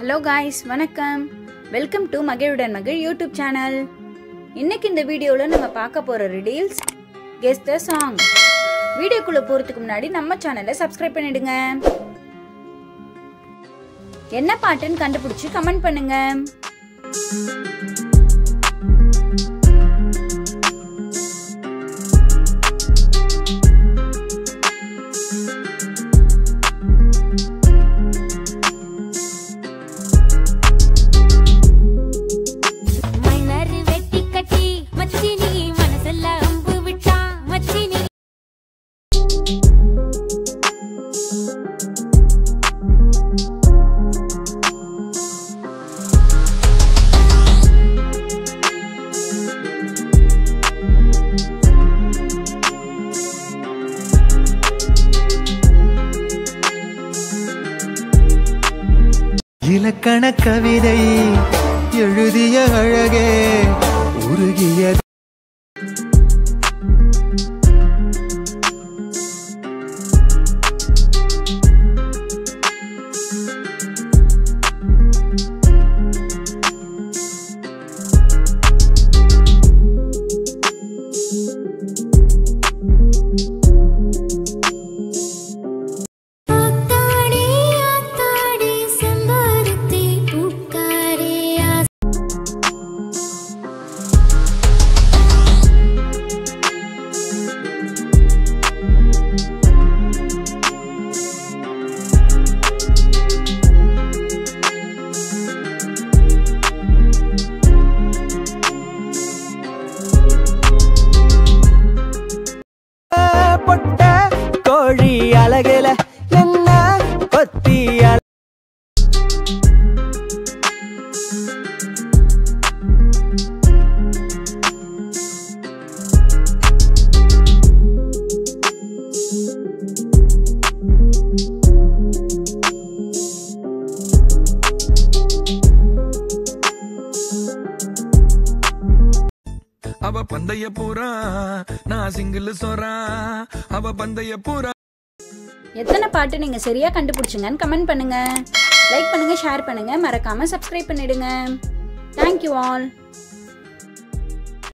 Hello guys வணக்கம். Welcome to மகிழுடன் மகிழ் யூடியூப் சேனல் இன்னைக்கு இந்த வீடியோவில் நம்ம பார்க்க போகிற ரிடீல்ஸ் கெஸ் த சாங் வீடியோக்குள்ளே போகிறதுக்கு முன்னாடி நம்ம சேனலை சப்ஸ்கிரைப் பண்ணிடுங்க. என்ன பாட்டுன்னு கண்டுபிடிச்சி கமெண்ட் பண்ணுங்க. இலக்கண கவிதை எழுதிய அழகே உருகிய பந்தய பூரா நான் சிங்கிள் சொரா அவ பந்தய பூரா. எத்தனை பாட்டு நீங்கள் சரியாக கண்டுபிடிச்சிங்கன்னு கமெண்ட் பண்ணுங்க. லைக் பண்ணுங்க ஷேர் பண்ணுங்க. மறக்காம சப்ஸ்கிரைப் பண்ணிடுங்க. Thank you all